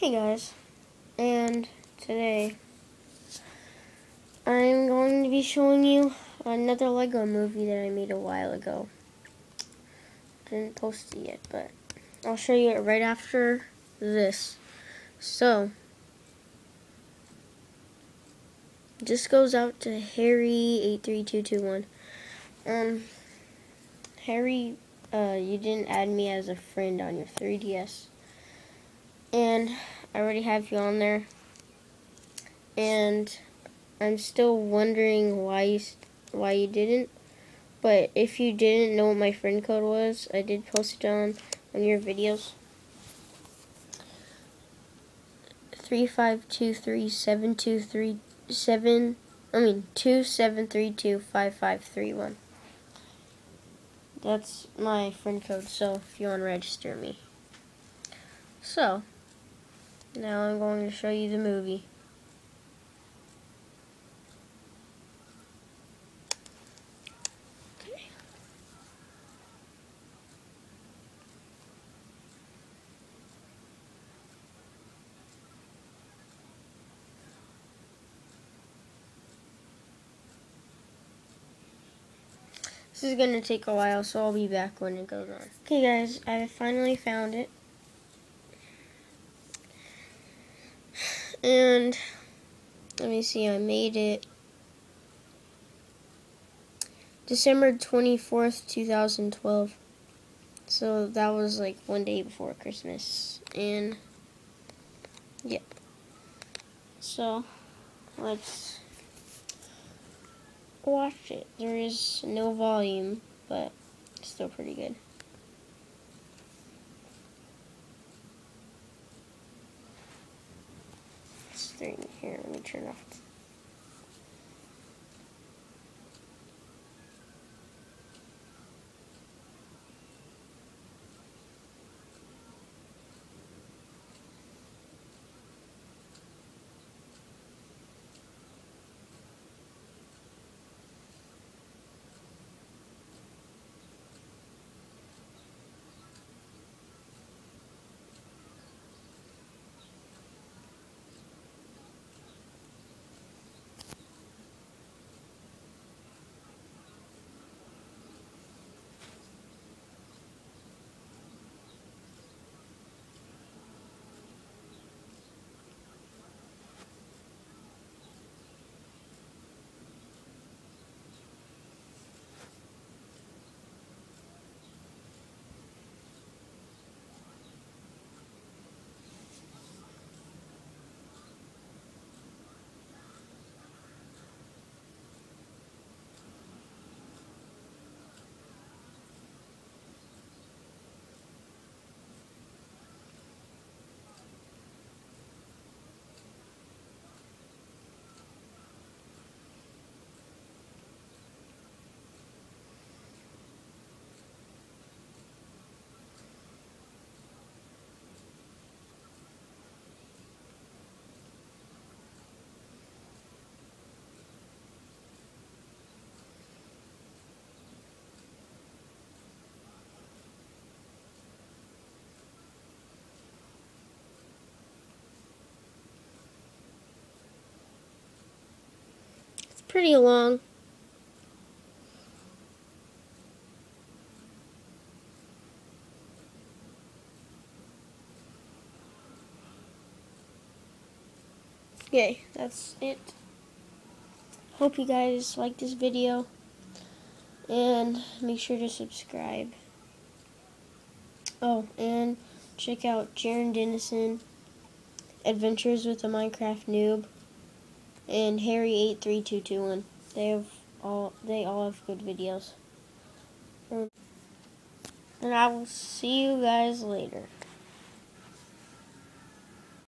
Hey guys, and today I'm going to be showing you another Lego movie that I made a while ago. Didn't post it yet, but I'll show you it right after this. So, this goes out to Harry83221. Um, Harry, uh, you didn't add me as a friend on your 3DS and I already have you on there. And I'm still wondering why you why you didn't. But if you didn't know what my friend code was, I did post it on on your videos. Three five two three seven two three seven. I mean two seven three two five five three one. That's my friend code. So if you want to register me. So. Now I'm going to show you the movie. This is going to take a while, so I'll be back when it goes on. Okay guys, I finally found it. And let me see, I made it December 24th, 2012. So that was like one day before Christmas. And yeah. So let's watch it. There is no volume, but still pretty good. Thing here. Let me turn off pretty long. Okay, that's it. Hope you guys like this video. And make sure to subscribe. Oh, and check out Jaron Dennison, Adventures with a Minecraft Noob and Harry83221. They have all they all have good videos. Um, and I will see you guys later.